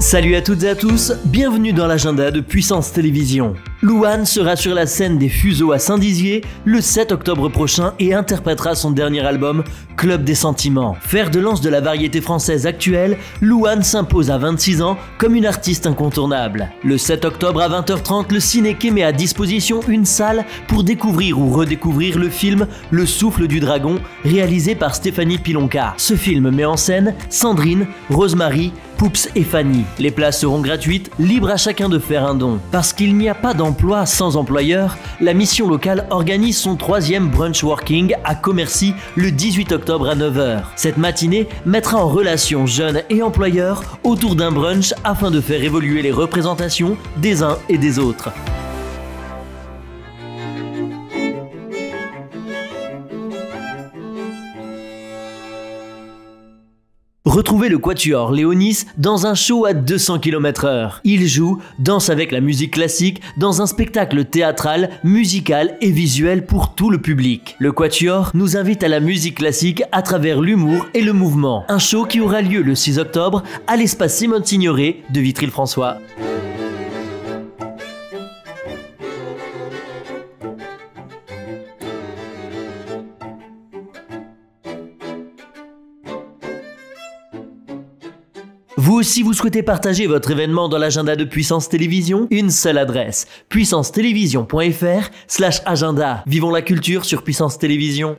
Salut à toutes et à tous, bienvenue dans l'agenda de Puissance Télévision. Louane sera sur la scène des Fuseaux à Saint-Dizier le 7 octobre prochain et interprétera son dernier album Club des Sentiments. Fer de lance de la variété française actuelle, Louane s'impose à 26 ans comme une artiste incontournable. Le 7 octobre à 20h30, le Cinéquai met à disposition une salle pour découvrir ou redécouvrir le film Le souffle du dragon réalisé par Stéphanie Pilonka. Ce film met en scène Sandrine, Rosemary, Poups et Fanny. Les places seront gratuites, libres à chacun de faire un don. Parce qu'il n'y a pas sans employeur, la mission locale organise son troisième brunch working à Commercy le 18 octobre à 9h. Cette matinée mettra en relation jeunes et employeurs autour d'un brunch afin de faire évoluer les représentations des uns et des autres. Retrouvez le quatuor Léonis dans un show à 200 km/h. Il joue, danse avec la musique classique dans un spectacle théâtral, musical et visuel pour tout le public. Le quatuor nous invite à la musique classique à travers l'humour et le mouvement. Un show qui aura lieu le 6 octobre à l'espace Simone Signoret de Vitry-le-François. Vous aussi, vous souhaitez partager votre événement dans l'agenda de Puissance Télévision Une seule adresse, puissancetélévision.fr slash agenda. Vivons la culture sur Puissance Télévision.